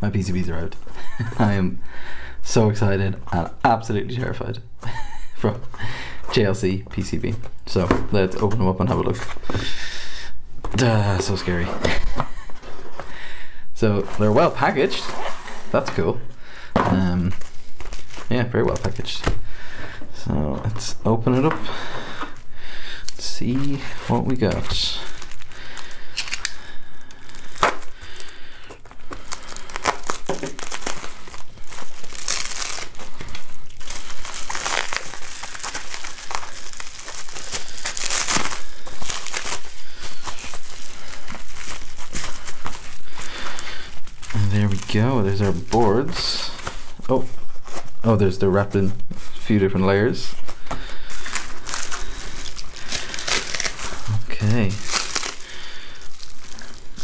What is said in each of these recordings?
my PCBs are out. I am so excited and absolutely terrified from JLC PCB. So let's open them up and have a look. Duh, so scary. so they're well packaged. That's cool. Um, yeah, very well packaged. So let's open it up. See what we got. And there we go. There's our boards. Oh, oh, there's they're wrapped in a few different layers. Okay.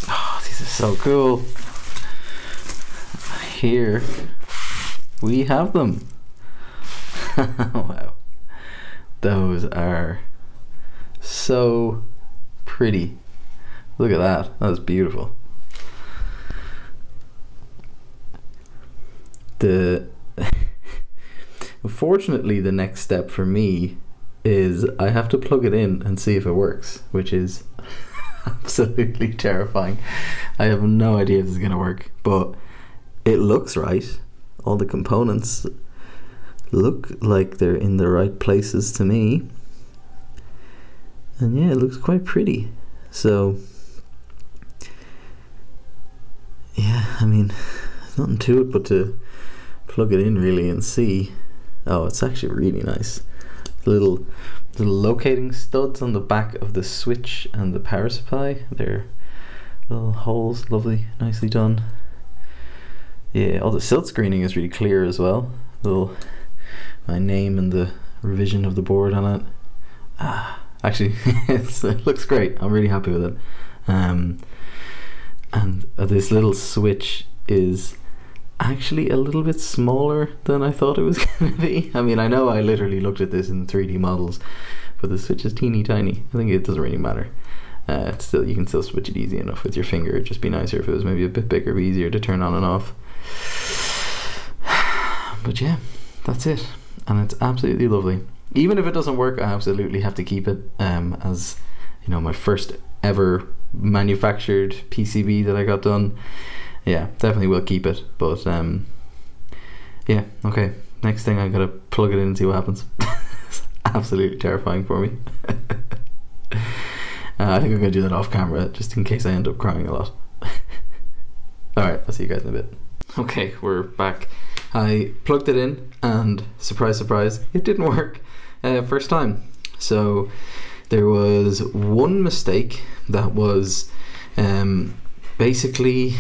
Oh, these are so cool. Here we have them. wow. Those are so pretty. Look at that. That is beautiful. The unfortunately the next step for me is I have to plug it in and see if it works, which is absolutely terrifying. I have no idea if this is gonna work, but it looks right. All the components look like they're in the right places to me. And yeah, it looks quite pretty. So yeah, I mean, nothing to it but to plug it in really and see. Oh, it's actually really nice. Little little locating studs on the back of the switch and the power supply. They're little holes, lovely, nicely done. Yeah, all the silk screening is really clear as well. Little my name and the revision of the board on it. Ah, actually, it looks great. I'm really happy with it. Um, and this little switch is actually a little bit smaller than I thought it was going to be. I mean, I know I literally looked at this in 3D models, but the switch is teeny tiny. I think it doesn't really matter. Uh, it's still, you can still switch it easy enough with your finger. It'd just be nicer if it was maybe a bit bigger, be easier to turn on and off. But yeah, that's it, and it's absolutely lovely. Even if it doesn't work, I absolutely have to keep it um, as you know my first ever manufactured PCB that I got done. Yeah, definitely will keep it. But um, yeah, okay. Next thing, I'm gonna plug it in and see what happens. it's absolutely terrifying for me. uh, I think I'm gonna do that off camera just in case I end up crying a lot. All right, I'll see you guys in a bit. Okay, we're back. I plugged it in, and surprise, surprise, it didn't work uh, first time. So there was one mistake that was um, basically,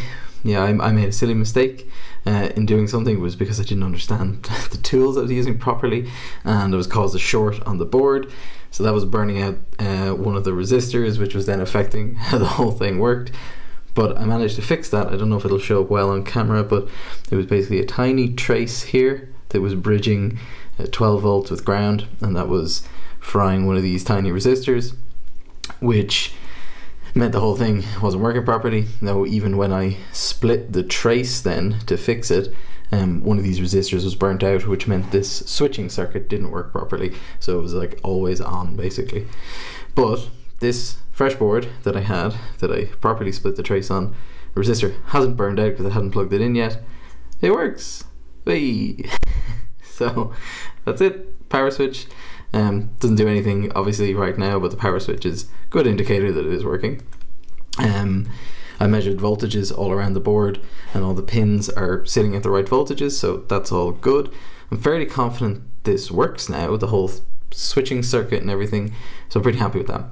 yeah, I, I, made a silly mistake uh, in doing something. It was because I didn't understand the tools I was using properly, and it was caused a short on the board. So that was burning out uh, one of the resistors, which was then affecting how the whole thing worked but I managed to fix that. I don't know if it'll show up well on camera, but it was basically a tiny trace here that was bridging uh, 12 volts with ground, and that was frying one of these tiny resistors, which meant the whole thing wasn't working properly. Now, even when I split the trace then to fix it, um, one of these resistors was burnt out, which meant this switching circuit didn't work properly. So it was like always on basically. But this fresh board that I had, that I properly split the trace on, the resistor hasn't burned out because I hadn't plugged it in yet. It works. Hey. so that's it. Power switch. Um, doesn't do anything obviously right now, but the power switch is good indicator that it is working. Um, I measured voltages all around the board, and all the pins are sitting at the right voltages, so that's all good. I'm fairly confident this works now, the whole switching circuit and everything, so I'm pretty happy with that.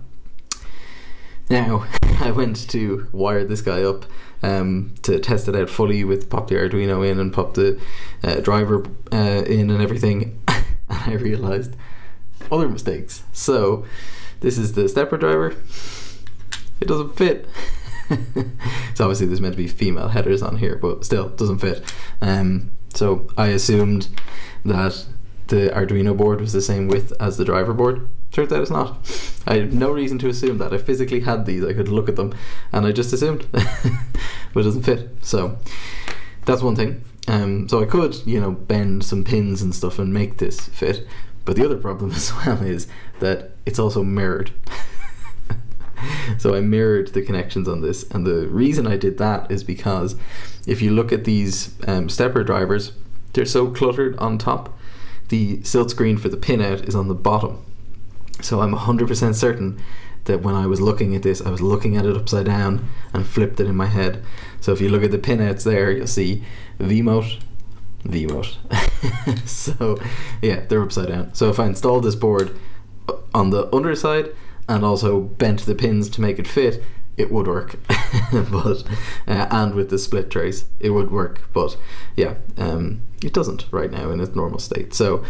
Now, I went to wire this guy up um, to test it out fully with pop the Arduino in and pop the uh, driver uh, in and everything, and I realized other mistakes. So, this is the stepper driver. It doesn't fit. so obviously there's meant to be female headers on here, but still doesn't fit. Um, so I assumed that the Arduino board was the same width as the driver board. Turns out it's not. I had no reason to assume that. I physically had these. I could look at them, and I just assumed, but it doesn't fit. So that's one thing. Um, so I could, you know, bend some pins and stuff and make this fit. But the other problem as well is that it's also mirrored. so I mirrored the connections on this, and the reason I did that is because if you look at these um, stepper drivers, they're so cluttered on top. The silkscreen for the pinout is on the bottom. So I'm 100% certain that when I was looking at this, I was looking at it upside down and flipped it in my head. So if you look at the pinouts there, you'll see V-mote, V-mote. so yeah, they're upside down. So if I installed this board on the underside and also bent the pins to make it fit, it would work. but uh, and with the split trace, it would work. But yeah, um, it doesn't right now in its normal state. So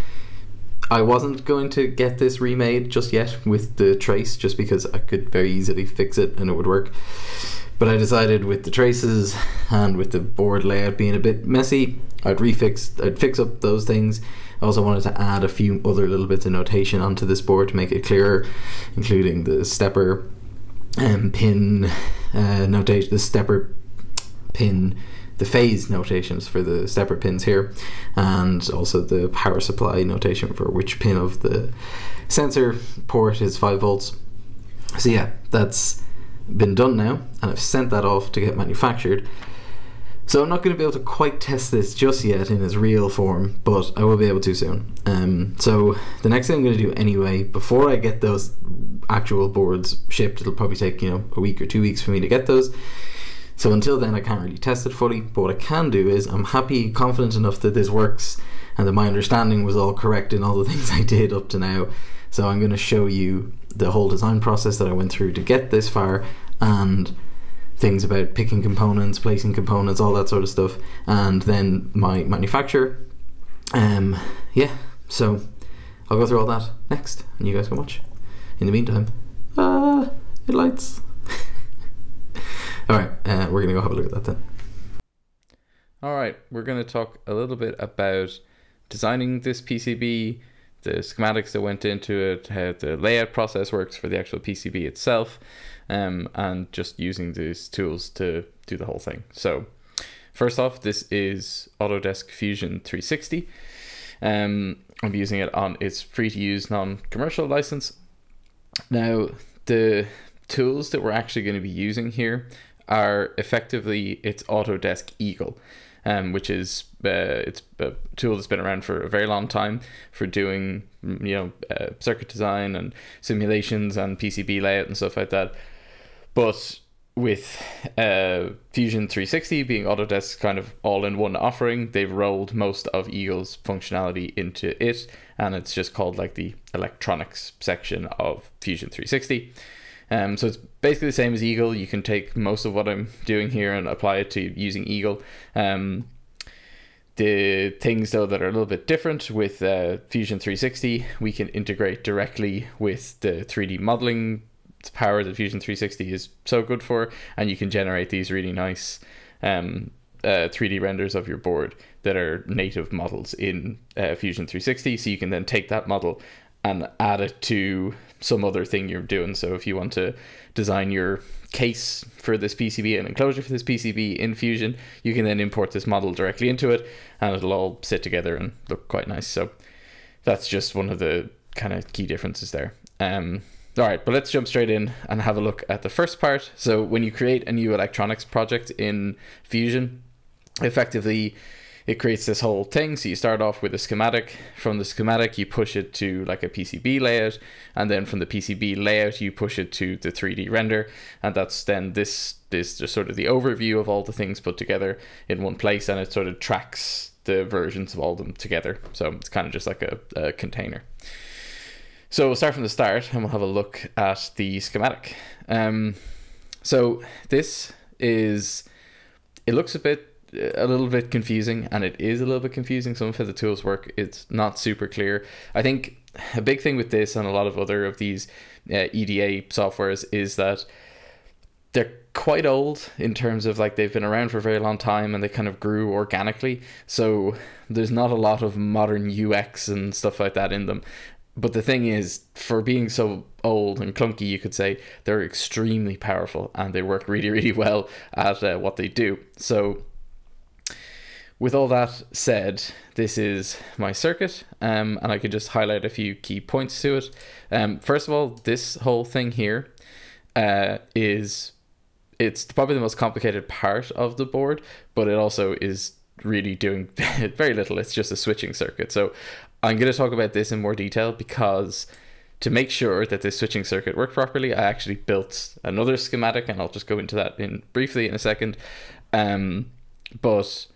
I wasn't going to get this remade just yet with the trace, just because I could very easily fix it and it would work. But I decided with the traces and with the board layout being a bit messy, I'd refix, I'd fix up those things. I also wanted to add a few other little bits of notation onto this board to make it clearer, including the stepper um, pin uh, notation, the stepper pin the phase notations for the stepper pins here, and also the power supply notation for which pin of the sensor port is 5 volts. So, yeah, that's been done now, and I've sent that off to get manufactured. So I'm not going to be able to quite test this just yet in its real form, but I will be able to soon. Um, so the next thing I'm going to do anyway, before I get those actual boards shipped, it'll probably take you know a week or two weeks for me to get those, so until then, I can't really test it fully. But what I can do is I'm happy, confident enough that this works and that my understanding was all correct in all the things I did up to now. So I'm going to show you the whole design process that I went through to get this far and things about picking components, placing components, all that sort of stuff, and then my manufacturer. Um, yeah, so I'll go through all that next, and you guys can watch. In the meantime, uh, it lights. All right, uh, we're gonna go have a look at that then. All right, we're gonna talk a little bit about designing this PCB, the schematics that went into it, how the layout process works for the actual PCB itself, um, and just using these tools to do the whole thing. So, first off, this is Autodesk Fusion 360. Um, I'm using it on its free to use non commercial license. Now, the tools that we're actually going to be using here are effectively it's Autodesk Eagle, um, which is uh, it's a tool that's been around for a very long time for doing you know uh, circuit design and simulations and PCB layout and stuff like that. But with uh, Fusion 360 being Autodesk's kind of all-in-one offering, they've rolled most of Eagle's functionality into it, and it's just called like the electronics section of Fusion 360. Um, so it's basically the same as Eagle. You can take most of what I'm doing here and apply it to using Eagle. Um, the things though that are a little bit different with uh, Fusion 360, we can integrate directly with the 3D modeling power that Fusion 360 is so good for, and you can generate these really nice um, uh, 3D renders of your board that are native models in uh, Fusion 360. So you can then take that model and add it to some other thing you're doing. So if you want to design your case for this PCB and enclosure for this PCB in Fusion, you can then import this model directly into it and it'll all sit together and look quite nice. So that's just one of the kind of key differences there. Um, all right, but let's jump straight in and have a look at the first part. So when you create a new electronics project in Fusion, effectively it creates this whole thing. So you start off with a schematic. From the schematic, you push it to like a PCB layout, and then from the PCB layout, you push it to the 3D render, and that's then this this just sort of the overview of all the things put together in one place, and it sort of tracks the versions of all them together. So it's kind of just like a, a container. So we'll start from the start, and we'll have a look at the schematic. Um, so this is it looks a bit a little bit confusing, and it is a little bit confusing. Some of how the tools work, it's not super clear. I think a big thing with this and a lot of other of these uh, EDA softwares is that they're quite old in terms of like they've been around for a very long time and they kind of grew organically. So there's not a lot of modern UX and stuff like that in them. But the thing is, for being so old and clunky, you could say they're extremely powerful and they work really, really well at uh, what they do. So with all that said, this is my circuit, um, and I could just highlight a few key points to it. Um, first of all, this whole thing here uh, is it's probably the most complicated part of the board, but it also is really doing very little. It's just a switching circuit. So I'm going to talk about this in more detail because to make sure that this switching circuit worked properly, I actually built another schematic, and I'll just go into that in briefly in a second. Um, but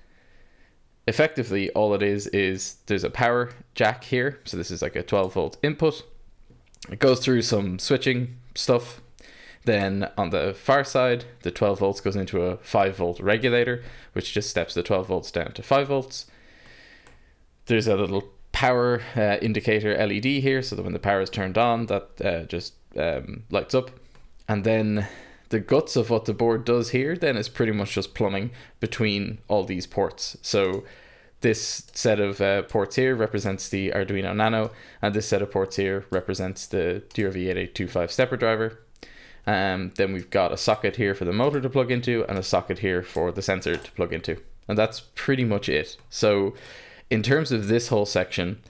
effectively, all it is is there's a power jack here, so this is like a 12 volt input. It goes through some switching stuff. Then on the far side, the 12 volts goes into a 5 volt regulator, which just steps the 12 volts down to 5 volts. There's a little power uh, indicator LED here, so that when the power is turned on, that uh, just um, lights up. And then the guts of what the board does here then is pretty much just plumbing between all these ports. So this set of uh, ports here represents the Arduino Nano, and this set of ports here represents the DRV8825 stepper driver. Um, then we've got a socket here for the motor to plug into, and a socket here for the sensor to plug into. And that's pretty much it. So in terms of this whole section,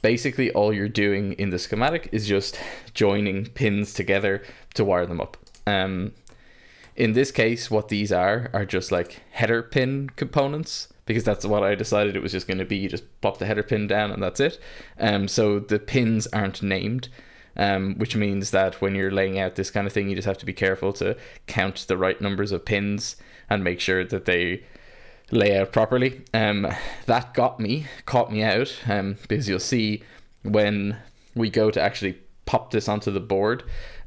basically all you're doing in the schematic is just joining pins together to wire them up. Um, in this case, what these are are just like header pin components because that's what I decided it was just going to be. You just pop the header pin down and that's it. Um, so the pins aren't named, um, which means that when you're laying out this kind of thing, you just have to be careful to count the right numbers of pins and make sure that they lay out properly. Um, that got me, caught me out, um, because you'll see when we go to actually pop this onto the board,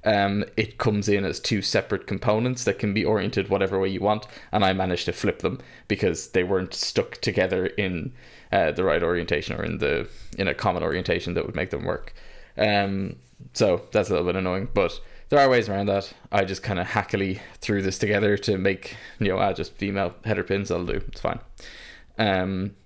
um, it comes in as two separate components that can be oriented whatever way you want, and I managed to flip them because they weren't stuck together in uh, the right orientation or in the in a common orientation that would make them work. Um, so that's a little bit annoying, but there are ways around that. I just kind of hackily threw this together to make you know, uh, just female header pins. That'll do. It's fine. Um.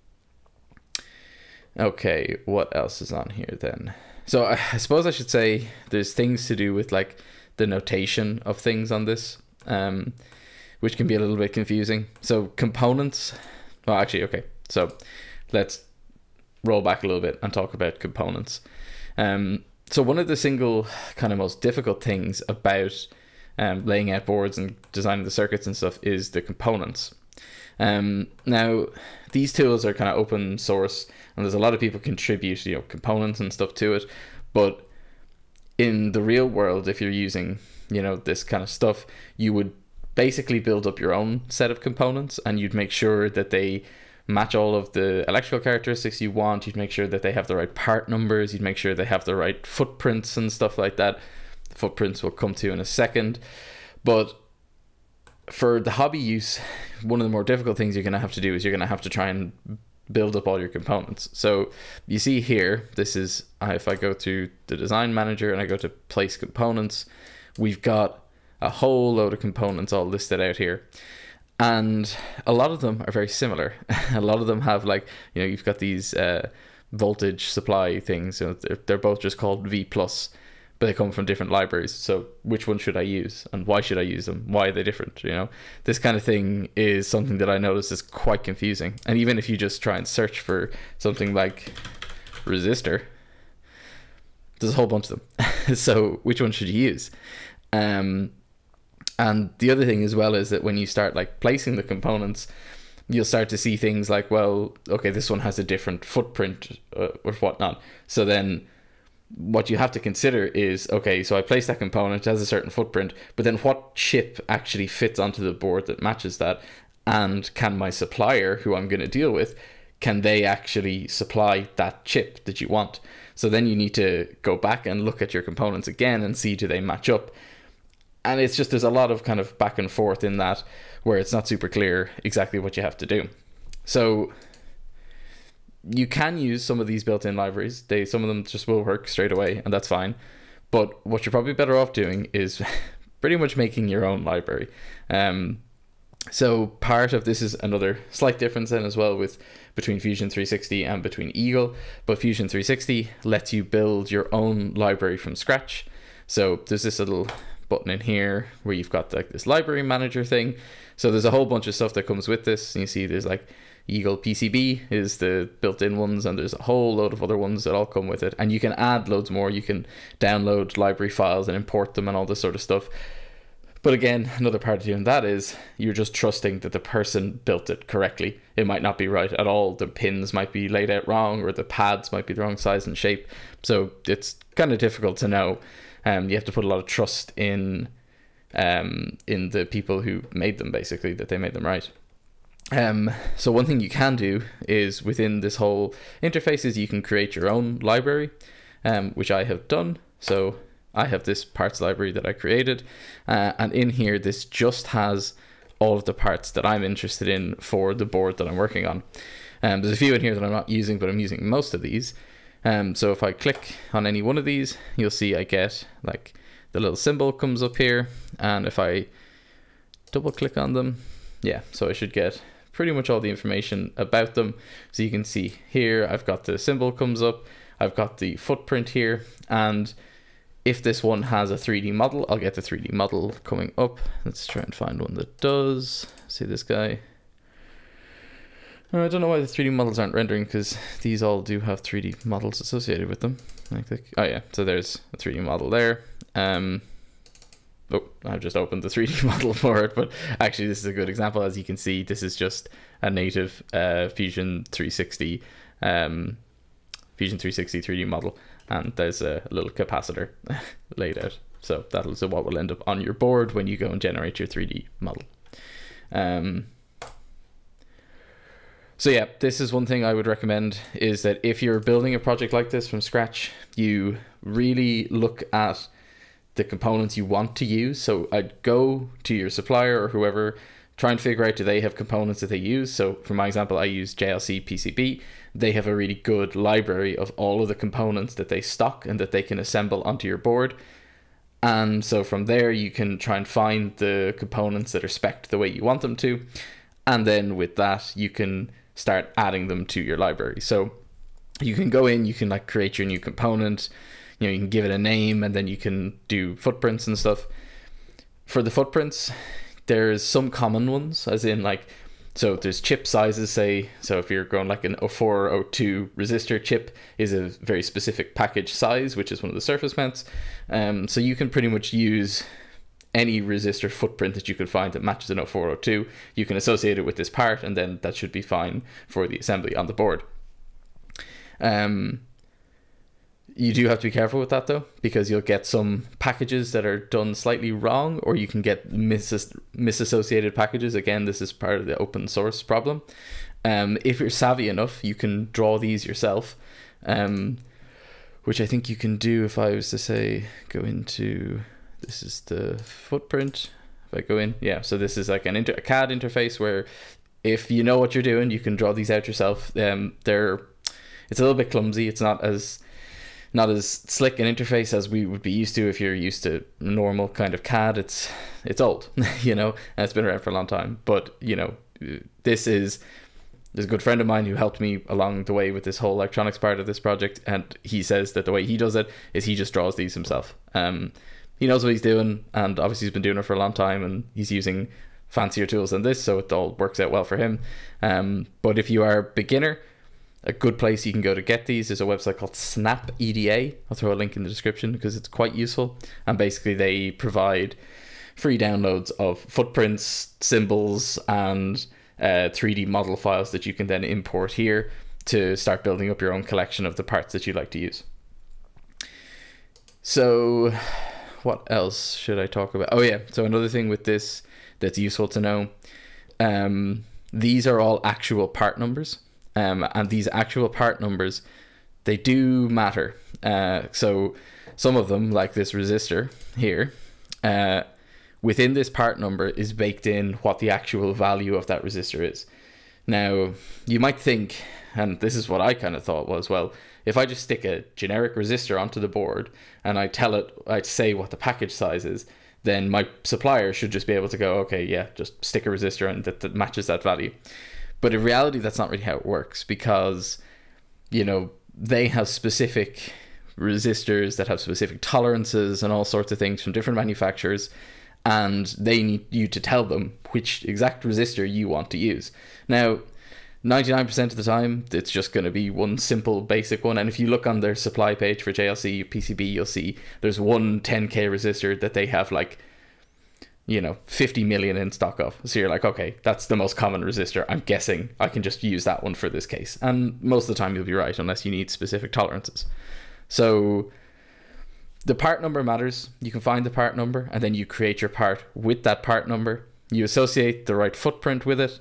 Okay, what else is on here then? So I, I suppose I should say there's things to do with like the notation of things on this, um, which can be a little bit confusing. So components. Well, actually, okay. So let's roll back a little bit and talk about components. Um, so one of the single kind of most difficult things about um, laying out boards and designing the circuits and stuff is the components. Um, now, these tools are kind of open source, and there's a lot of people contribute, you know, components and stuff to it. But in the real world, if you're using, you know, this kind of stuff, you would basically build up your own set of components, and you'd make sure that they match all of the electrical characteristics you want. You'd make sure that they have the right part numbers. You'd make sure they have the right footprints and stuff like that. Footprints we'll come to you in a second. But for the hobby use, one of the more difficult things you're going to have to do is you're going to have to try and build up all your components. So you see here, this is if I go to the design manager and I go to place components, we've got a whole load of components all listed out here and a lot of them are very similar. a lot of them have like you know you've got these uh, voltage supply things. So they're, they're both just called V plus, but they come from different libraries. So which one should I use, and why should I use them? Why are they different? You know, this kind of thing is something that I notice is quite confusing. And even if you just try and search for something like resistor, there's a whole bunch of them. so which one should you use? Um, and the other thing as well is that when you start like placing the components, you'll start to see things like, well, okay, this one has a different footprint uh, or whatnot. So then what you have to consider is okay, so I place that component, it has a certain footprint, but then what chip actually fits onto the board that matches that? And can my supplier, who I'm going to deal with, can they actually supply that chip that you want? So then you need to go back and look at your components again and see do they match up and it's just there's a lot of kind of back and forth in that where it's not super clear exactly what you have to do. So you can use some of these built-in libraries. They some of them just will work straight away, and that's fine. But what you're probably better off doing is pretty much making your own library. Um, so part of this is another slight difference then as well with between Fusion 360 and between Eagle. But Fusion 360 lets you build your own library from scratch. So there's this little button in here where you've got like this library manager thing. So there's a whole bunch of stuff that comes with this. And you see there's like Eagle PCB is the built-in ones, and there's a whole load of other ones that all come with it. And you can add loads more. You can download library files and import them and all this sort of stuff. But again, another part of doing that is you're just trusting that the person built it correctly. It might not be right at all. The pins might be laid out wrong, or the pads might be the wrong size and shape. So it's kind of difficult to know. Um, you have to put a lot of trust in um, in the people who made them, basically, that they made them right. Um, so one thing you can do is within this whole interface is you can create your own library, um, which I have done. So I have this parts library that I created, uh, and in here this just has all of the parts that I'm interested in for the board that I'm working on. Um, there's a few in here that I'm not using, but I'm using most of these. Um, so if I click on any one of these, you'll see I get like the little symbol comes up here, and if I double click on them, yeah, so I should get pretty much all the information about them. So you can see here, I've got the symbol comes up, I've got the footprint here, and if this one has a 3D model, I'll get the 3D model coming up. Let's try and find one that does. See this guy. I don't know why the 3D models aren't rendering because these all do have 3D models associated with them. I click. Oh yeah, so there's a 3D model there. Um, oh, I've just opened the 3D model for it, but actually this is a good example. As you can see, this is just a native uh, Fusion 360 um, Fusion 360 3D model and there's a little capacitor laid out. So that is what will end up on your board when you go and generate your 3D model. Um, so yeah, this is one thing I would recommend is that if you're building a project like this from scratch, you really look at the components you want to use. So I'd go to your supplier or whoever, try and figure out do they have components that they use. So for my example, I use JLC PCB they have a really good library of all of the components that they stock and that they can assemble onto your board. And so from there, you can try and find the components that are spec'd the way you want them to. And then with that, you can start adding them to your library. So you can go in, you can like create your new component, you know, you can give it a name and then you can do footprints and stuff. For the footprints, there's some common ones, as in like so there's chip sizes, say, so if you're going like an 04 02 resistor chip is a very specific package size, which is one of the surface mounts. Um, so you can pretty much use any resistor footprint that you could find that matches an 04 or 02. You can associate it with this part, and then that should be fine for the assembly on the board. Um, you do have to be careful with that though, because you'll get some packages that are done slightly wrong, or you can get mis- misassociated packages. Again, this is part of the open source problem. Um, if you're savvy enough, you can draw these yourself, um, which I think you can do if I was to say go into this is the footprint. If I go in, yeah, so this is like an inter- a CAD interface where if you know what you're doing, you can draw these out yourself. Um, they're it's a little bit clumsy. It's not as not as slick an interface as we would be used to if you're used to normal kind of CAD. It's it's old, you know, and it's been around for a long time. But you know, this is there's a good friend of mine who helped me along the way with this whole electronics part of this project, and he says that the way he does it is he just draws these himself. Um, he knows what he's doing, and obviously he's been doing it for a long time, and he's using fancier tools than this, so it all works out well for him. Um, but if you are a beginner, a good place you can go to get these is a website called Snap EDA. I'll throw a link in the description because it's quite useful. And basically, they provide free downloads of footprints, symbols, and uh, 3D model files that you can then import here to start building up your own collection of the parts that you'd like to use. So, what else should I talk about? Oh, yeah. So, another thing with this that's useful to know um, these are all actual part numbers um, and these actual part numbers they do matter. Uh, so some of them, like this resistor here, uh, within this part number is baked in what the actual value of that resistor is. Now, you might think, and this is what I kind of thought was, well, if I just stick a generic resistor onto the board and I tell it, I say what the package size is, then my supplier should just be able to go, okay, yeah, just stick a resistor and that, that matches that value. But in reality, that's not really how it works because, you know, they have specific resistors that have specific tolerances and all sorts of things from different manufacturers. And they need you to tell them which exact resistor you want to use. Now, 99% of the time, it's just going to be one simple basic one. And if you look on their supply page for JLC PCB, you'll see there's one 10k resistor that they have like, you know, 50 million in stock of. So you're like, okay, that's the most common resistor. I'm guessing I can just use that one for this case. And most of the time, you'll be right, unless you need specific tolerances. So the part number matters. You can find the part number and then you create your part with that part number. You associate the right footprint with it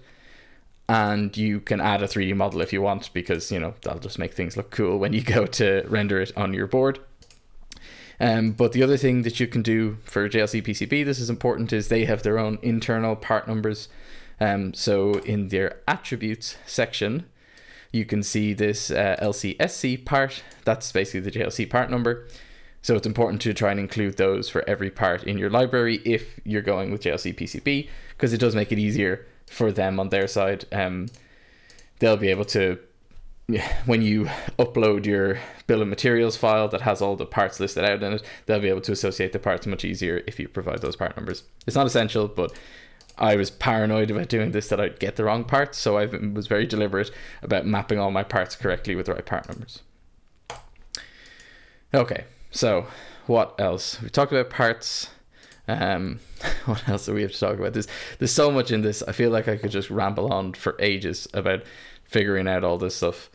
and you can add a 3D model if you want because you know that'll just make things look cool when you go to render it on your board. Um, but the other thing that you can do for JLC PCB, this is important, is they have their own internal part numbers. Um, so in their attributes section, you can see this uh, LCSC part. That's basically the JLC part number. So it's important to try and include those for every part in your library if you're going with JLC PCB because it does make it easier for them on their side. Um, they'll be able to, when you upload your bill of materials file that has all the parts listed out in it, they'll be able to associate the parts much easier if you provide those part numbers. It's not essential, but I was paranoid about doing this that I'd get the wrong parts, so I was very deliberate about mapping all my parts correctly with the right part numbers. Okay, so what else? We talked about parts. Um, what else do we have to talk about? This there's so much in this. I feel like I could just ramble on for ages about figuring out all this stuff.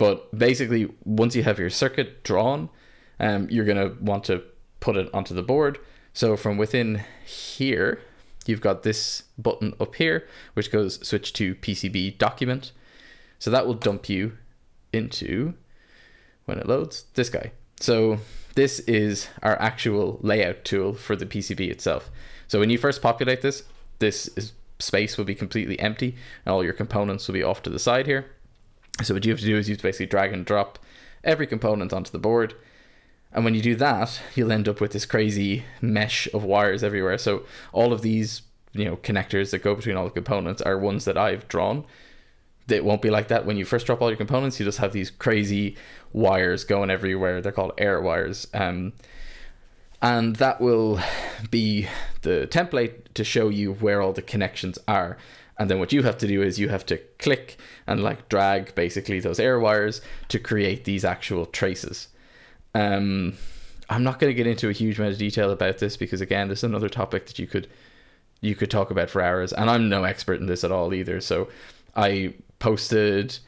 But basically, once you have your circuit drawn, um, you're gonna want to put it onto the board. So from within here, you've got this button up here, which goes switch to PCB document. So that will dump you into when it loads this guy. So this is our actual layout tool for the PCB itself. So when you first populate this, this is, space will be completely empty and all your components will be off to the side here. So what you have to do is you basically drag and drop every component onto the board. And when you do that, you'll end up with this crazy mesh of wires everywhere. So all of these, you know, connectors that go between all the components are ones that I've drawn it won't be like that when you first drop all your components. You just have these crazy wires going everywhere. They're called air wires. Um, and that will be the template to show you where all the connections are. And then what you have to do is you have to click and like drag basically those air wires to create these actual traces. Um, I'm not going to get into a huge amount of detail about this because again, this is another topic that you could you could talk about for hours, and I'm no expert in this at all either. So I posted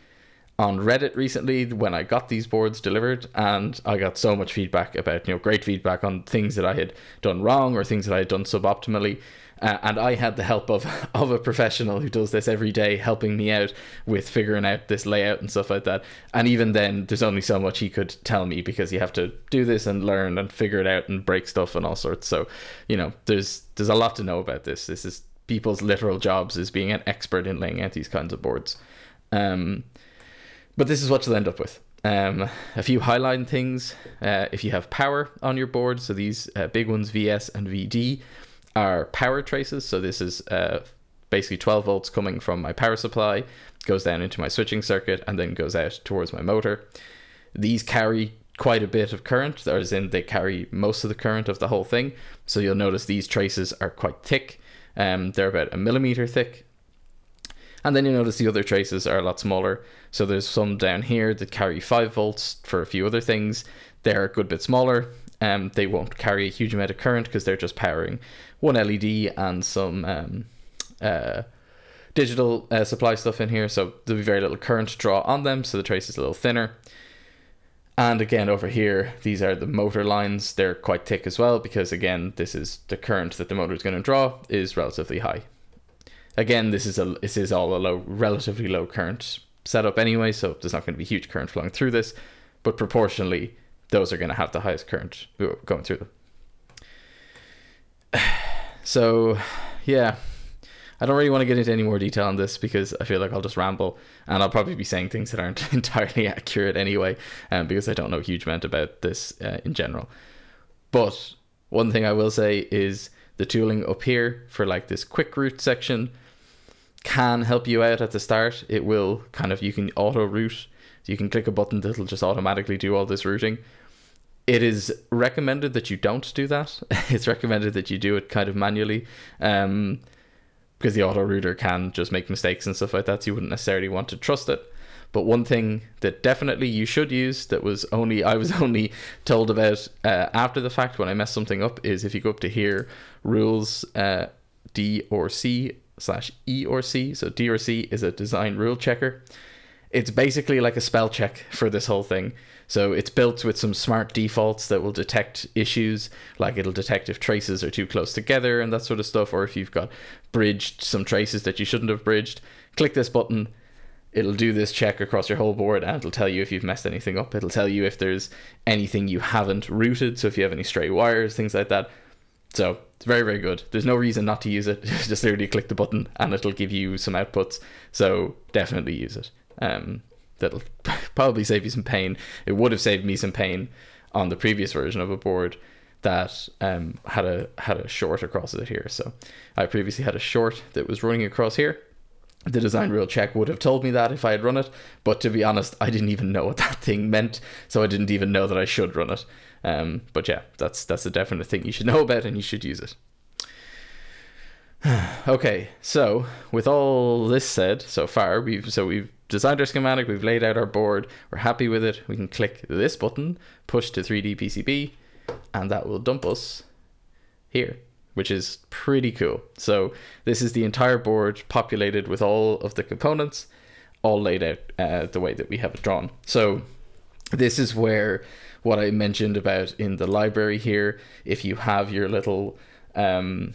on Reddit recently when I got these boards delivered, and I got so much feedback about, you know, great feedback on things that I had done wrong or things that I had done suboptimally. Uh, and I had the help of, of a professional who does this every day, helping me out with figuring out this layout and stuff like that. And even then, there's only so much he could tell me because you have to do this and learn and figure it out and break stuff and all sorts. So, you know, there's there's a lot to know about this. This is people's literal jobs is being an expert in laying out these kinds of boards. Um, but this is what you'll end up with. Um, a few highlighting things. Uh, if you have power on your board, so these uh, big ones, VS and VD, are power traces. So this is uh, basically 12 volts coming from my power supply, goes down into my switching circuit, and then goes out towards my motor. These carry quite a bit of current, as in they carry most of the current of the whole thing. So you'll notice these traces are quite thick. Um, they're about a millimeter thick, and then you notice the other traces are a lot smaller. So there's some down here that carry 5 volts for a few other things. They're a good bit smaller. Um, they won't carry a huge amount of current because they're just powering one LED and some um, uh, digital uh, supply stuff in here. So there'll be very little current draw on them. So the trace is a little thinner. And again, over here, these are the motor lines. They're quite thick as well because, again, this is the current that the motor is going to draw is relatively high. Again, this is a this is all a low, relatively low current setup anyway, so there's not going to be huge current flowing through this, but proportionally, those are going to have the highest current going through them. So, yeah, I don't really want to get into any more detail on this because I feel like I'll just ramble and I'll probably be saying things that aren't entirely accurate anyway, um, because I don't know a huge amount about this uh, in general. But one thing I will say is the tooling up here for like this quick route section can help you out at the start. It will kind of, you can auto route. You can click a button that'll just automatically do all this routing. It is recommended that you don't do that. it's recommended that you do it kind of manually. Um, because the auto router can just make mistakes and stuff like that. So you wouldn't necessarily want to trust it. But one thing that definitely you should use that was only I was only told about uh, after the fact when I messed something up is if you go up to here rules uh, DRC slash E or C. So DRC is a design rule checker. It's basically like a spell check for this whole thing. So it's built with some smart defaults that will detect issues, like it'll detect if traces are too close together and that sort of stuff, or if you've got bridged some traces that you shouldn't have bridged. Click this button, it'll do this check across your whole board and it'll tell you if you've messed anything up. It'll tell you if there's anything you haven't routed, so if you have any stray wires, things like that. So it's very, very good. There's no reason not to use it. Just literally click the button and it'll give you some outputs. So definitely use it. Um, that'll probably save you some pain. It would have saved me some pain on the previous version of a board that um, had a had a short across it here. So I previously had a short that was running across here. The design rule check would have told me that if I had run it, but to be honest, I didn't even know what that thing meant, so I didn't even know that I should run it. Um, but yeah, that's that's a definite thing you should know about and you should use it. okay, so with all this said so far, we've so we've designed our schematic, we've laid out our board, we're happy with it. We can click this button, push to 3D PCB, and that will dump us here, which is pretty cool. So this is the entire board populated with all of the components, all laid out uh, the way that we have it drawn. So this is where what I mentioned about in the library here, if you have your little um,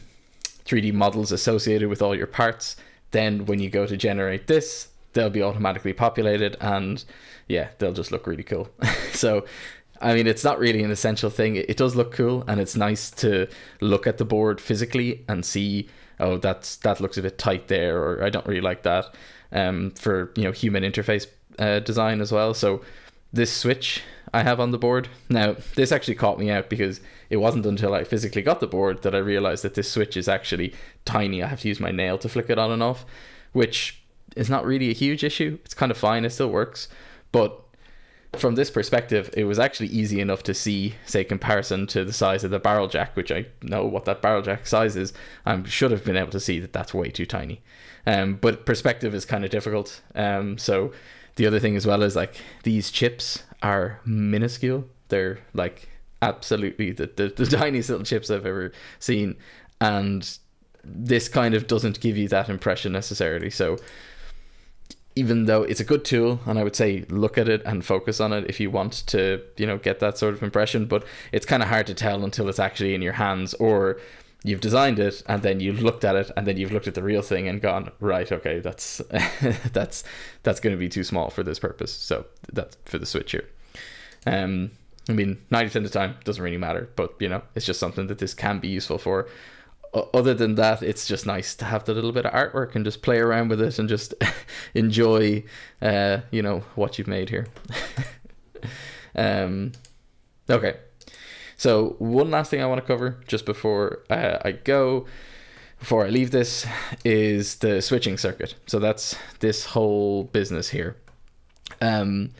3D models associated with all your parts, then when you go to generate this, they'll be automatically populated and yeah, they'll just look really cool. so I mean, it's not really an essential thing. It, does look cool, and it's nice to look at the board physically and see, oh, that's that looks a bit tight there, or I don't really like that. Um, for you know, human interface uh, design as well. So this switch I have on the board now, this actually caught me out because it wasn't until I physically got the board that I realized that this switch is actually tiny. I have to use my nail to flick it on and off, which is not really a huge issue. It's kind of fine. It still works, but from this perspective, it was actually easy enough to see, say, comparison to the size of the barrel jack, which I know what that barrel jack size is. I should have been able to see that that's way too tiny. Um, but perspective is kind of difficult. Um, so the other thing as well is like these chips are minuscule. They're like absolutely the, the, the tiniest little chips I've ever seen. And this kind of doesn't give you that impression necessarily. So even though it's a good tool and i would say look at it and focus on it if you want to you know get that sort of impression but it's kind of hard to tell until it's actually in your hands or you've designed it and then you've looked at it and then you've looked at the real thing and gone right okay that's that's that's going to be too small for this purpose. So that's for the switch here. Um i mean 90% of the time doesn't really matter but you know it's just something that this can be useful for. Other than that, it's just nice to have the little bit of artwork and just play around with it and just enjoy, uh, you know, what you've made here. um, okay, so one last thing I want to cover just before uh, I go, before I leave this, is the switching circuit. So that's this whole business here. Um,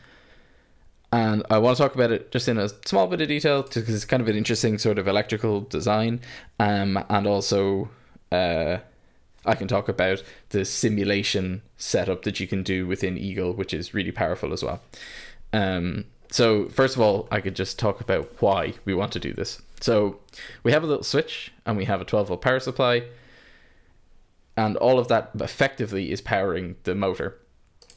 and I want to talk about it just in a small bit of detail because it's kind of an interesting sort of electrical design, um, and also uh, I can talk about the simulation setup that you can do within Eagle, which is really powerful as well. Um, so first of all, I could just talk about why we want to do this. So we have a little switch and we have a 12 volt power supply, and all of that effectively is powering the motor.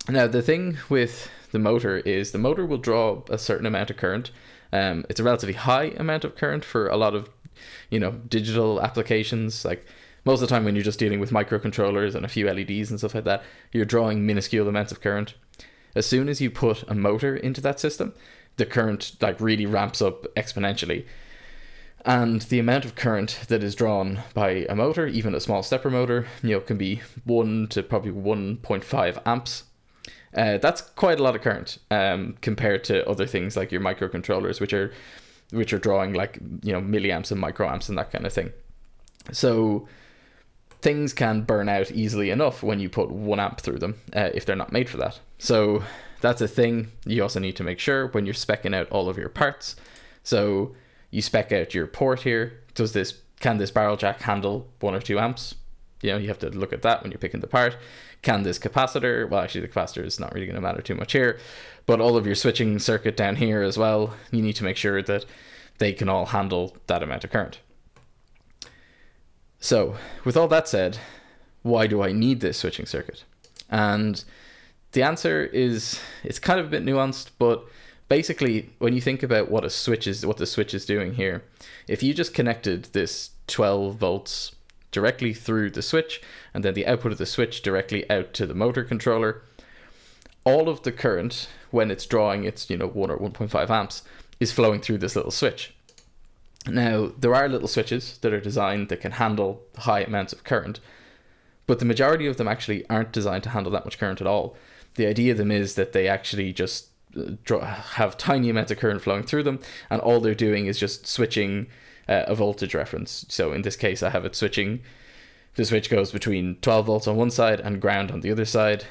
Now the thing with the motor is the motor will draw a certain amount of current. Um, it's a relatively high amount of current for a lot of, you know, digital applications. Like most of the time when you're just dealing with microcontrollers and a few LEDs and stuff like that, you're drawing minuscule amounts of current. As soon as you put a motor into that system, the current like really ramps up exponentially. And the amount of current that is drawn by a motor, even a small stepper motor, you know, can be one to probably 1.5 amps uh, that's quite a lot of current um, compared to other things like your microcontrollers, which are which are drawing like you know milliamps and microamps and that kind of thing. So things can burn out easily enough when you put one amp through them uh, if they're not made for that. So that's a thing you also need to make sure when you're specking out all of your parts. So you spec out your port here. Does this can this barrel jack handle one or two amps? you know you have to look at that when you're picking the part. Can this capacitor? Well, actually, the capacitor is not really going to matter too much here, but all of your switching circuit down here as well. You need to make sure that they can all handle that amount of current. So, with all that said, why do I need this switching circuit? And the answer is it's kind of a bit nuanced, but basically when you think about what a switch is what the switch is doing here, if you just connected this 12 volts directly through the switch and then the output of the switch directly out to the motor controller, all of the current when it's drawing its, you know, 1 or 1.5 amps is flowing through this little switch. Now, there are little switches that are designed that can handle high amounts of current, but the majority of them actually aren't designed to handle that much current at all. The idea of them is that they actually just uh, have tiny amounts of current flowing through them, and all they're doing is just switching uh, a voltage reference. So in this case, I have it switching. The switch goes between 12 volts on one side and ground on the other side,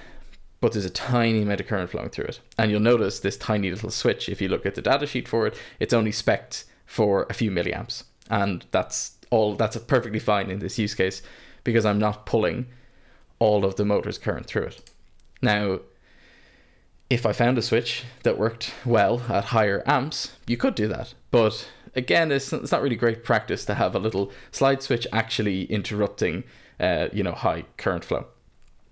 but there's a tiny amount of current flowing through it. And you'll notice this tiny little switch, if you look at the datasheet for it, it's only spec'd for a few milliamps. And that's all, that's perfectly fine in this use case because I'm not pulling all of the motor's current through it. Now, if I found a switch that worked well at higher amps, you could do that. But again, it's, it's not really great practice to have a little slide switch actually interrupting, uh, you know, high current flow.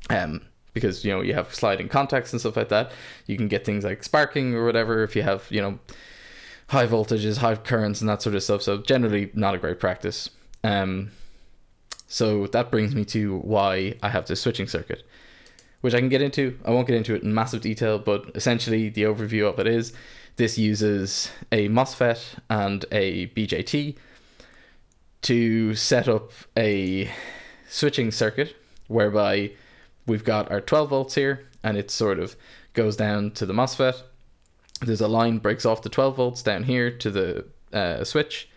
Um, because you know you have sliding contacts and stuff like that. You can get things like sparking or whatever if you have you know high voltages, high currents, and that sort of stuff. So generally, not a great practice. Um, so that brings me to why I have this switching circuit, which I can get into. I won't get into it in massive detail, but essentially the overview of it is this uses a MOSFET and a BJT to set up a switching circuit whereby we've got our 12 volts here and it sort of goes down to the MOSFET. There's a line breaks off the 12 volts down here to the uh, switch.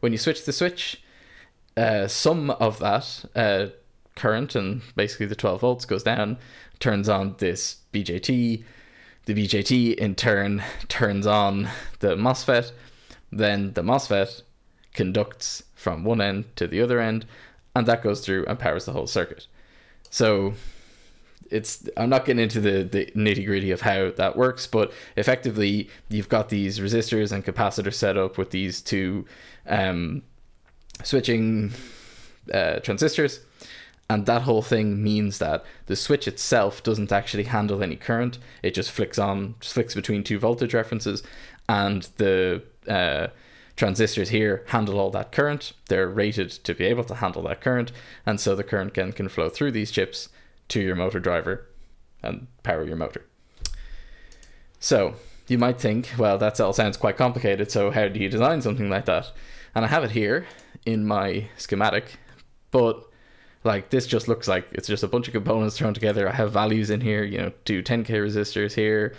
When you switch the switch, uh, some of that uh, current and basically the 12 volts goes down, turns on this BJT. The BJT in turn turns on the MOSFET. Then the MOSFET conducts from one end to the other end, and that goes through and powers the whole circuit. So it's I'm not getting into the, the nitty gritty of how that works, but effectively you've got these resistors and capacitors set up with these two um, switching uh, transistors, and that whole thing means that the switch itself doesn't actually handle any current. It just flicks on, just flicks between two voltage references, and the uh, transistors here handle all that current. They're rated to be able to handle that current, and so the current can, can flow through these chips to your motor driver and power your motor. So you might think, well, that all sounds quite complicated. So how do you design something like that? And I have it here in my schematic, but like this just looks like it's just a bunch of components thrown together. I have values in here, you know, two 10k resistors here,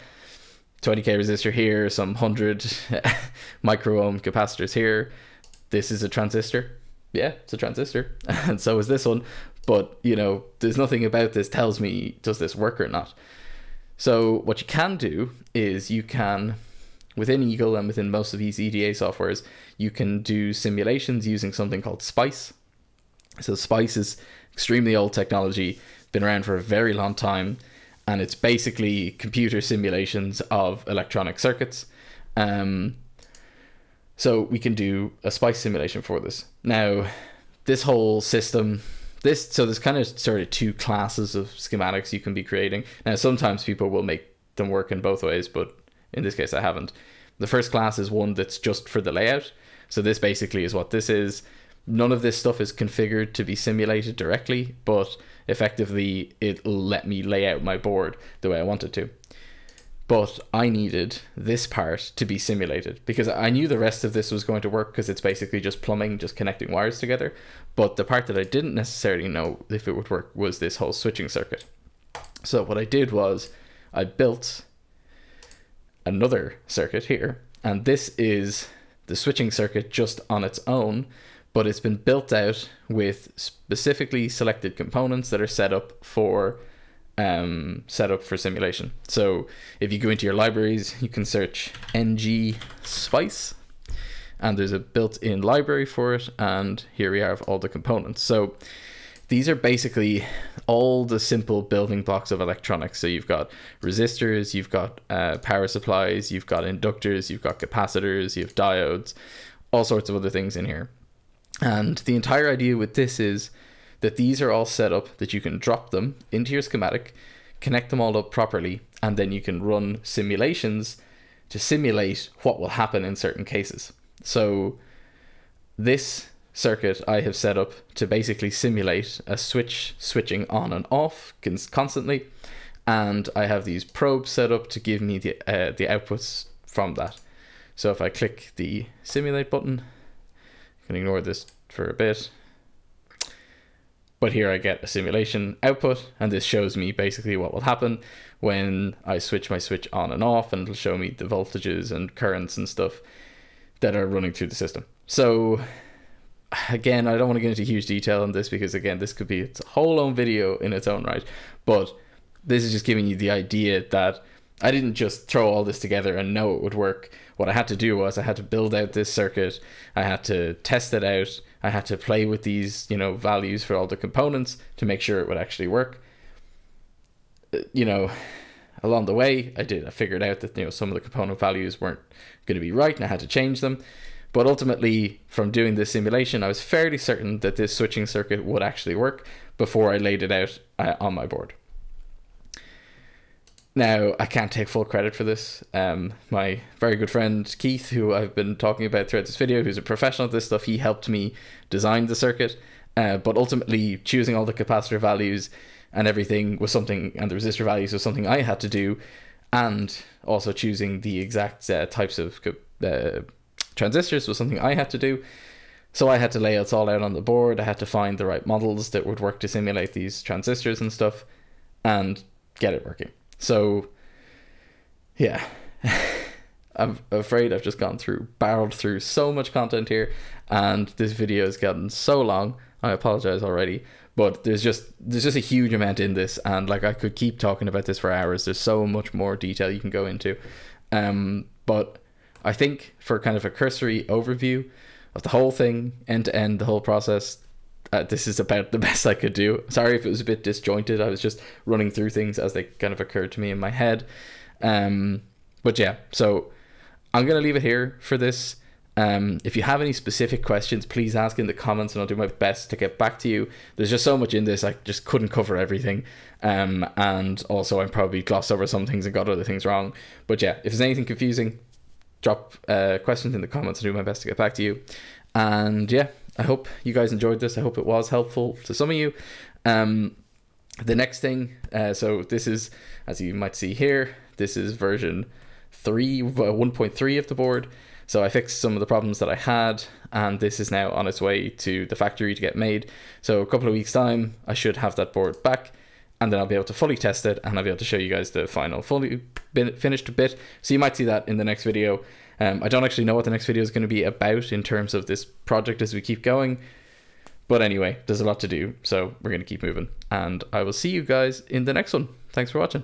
20k resistor here, some 100 micro ohm capacitors here. This is a transistor. Yeah, it's a transistor. And so is this one but you know there's nothing about this tells me does this work or not. So what you can do is you can within eagle and within most of these eda softwares you can do simulations using something called spice. So spice is extremely old technology been around for a very long time and it's basically computer simulations of electronic circuits. Um, so we can do a spice simulation for this. Now this whole system this so there's kind of sort of two classes of schematics you can be creating. Now sometimes people will make them work in both ways, but in this case I haven't. The first class is one that's just for the layout. So this basically is what this is. None of this stuff is configured to be simulated directly, but effectively it'll let me lay out my board the way I want it to but I needed this part to be simulated because I knew the rest of this was going to work because it's basically just plumbing, just connecting wires together. But the part that I didn't necessarily know if it would work was this whole switching circuit. So what I did was I built another circuit here, and this is the switching circuit just on its own, but it's been built out with specifically selected components that are set up for um, set up for simulation. So if you go into your libraries, you can search ng spice and there's a built-in library for it and here we have all the components. So these are basically all the simple building blocks of electronics. So you've got resistors, you've got uh, power supplies, you've got inductors, you've got capacitors, you have diodes, all sorts of other things in here. And the entire idea with this is that these are all set up that you can drop them into your schematic, connect them all up properly, and then you can run simulations to simulate what will happen in certain cases. So this circuit I have set up to basically simulate a switch switching on and off constantly and I have these probes set up to give me the uh, the outputs from that. So if I click the simulate button, I can ignore this for a bit. But here I get a simulation output, and this shows me basically what will happen when I switch my switch on and off, and it'll show me the voltages and currents and stuff that are running through the system. So again, I don't want to get into huge detail on this because again, this could be its whole own video in its own right. But this is just giving you the idea that I didn't just throw all this together and know it would work. What I had to do was I had to build out this circuit. I had to test it out. I had to play with these, you know, values for all the components to make sure it would actually work. Uh, you know, along the way, I did. I figured out that you know some of the component values weren't going to be right, and I had to change them. But ultimately, from doing this simulation, I was fairly certain that this switching circuit would actually work before I laid it out uh, on my board. Now, I can't take full credit for this. Um, my very good friend Keith, who I've been talking about throughout this video, who's a professional at this stuff, he helped me design the circuit. Uh, but ultimately, choosing all the capacitor values and everything was something, and the resistor values was something I had to do, and also choosing the exact uh, types of uh, transistors was something I had to do. So I had to lay it all out on the board. I had to find the right models that would work to simulate these transistors and stuff, and get it working. So, yeah. I'm afraid I've just gone through, barreled through so much content here, and this video has gotten so long. I apologize already, but there's just there's just a huge amount in this, and like I could keep talking about this for hours. There's so much more detail you can go into, um, but I think for kind of a cursory overview of the whole thing, end to end, the whole process, uh, this is about the best I could do. Sorry if it was a bit disjointed. I was just running through things as they kind of occurred to me in my head. Um, but yeah, so I'm gonna leave it here for this. Um, if you have any specific questions, please ask in the comments, and I'll do my best to get back to you. There's just so much in this, I just couldn't cover everything, um, and also I probably glossed over some things and got other things wrong. But yeah, if there's anything confusing, drop uh, questions in the comments. I'll do my best to get back to you. And yeah, I hope you guys enjoyed this. I hope it was helpful to some of you. Um, the next thing, uh, so this is, as you might see here, this is version 3, uh, 1.3 of the board. So I fixed some of the problems that I had, and this is now on its way to the factory to get made. So a couple of weeks time, I should have that board back, and then I'll be able to fully test it, and I'll be able to show you guys the final fully finished bit. So you might see that in the next video. Um, I don't actually know what the next video is going to be about in terms of this project as we keep going. But anyway, there's a lot to do, so we're going to keep moving. And I will see you guys in the next one. Thanks for watching.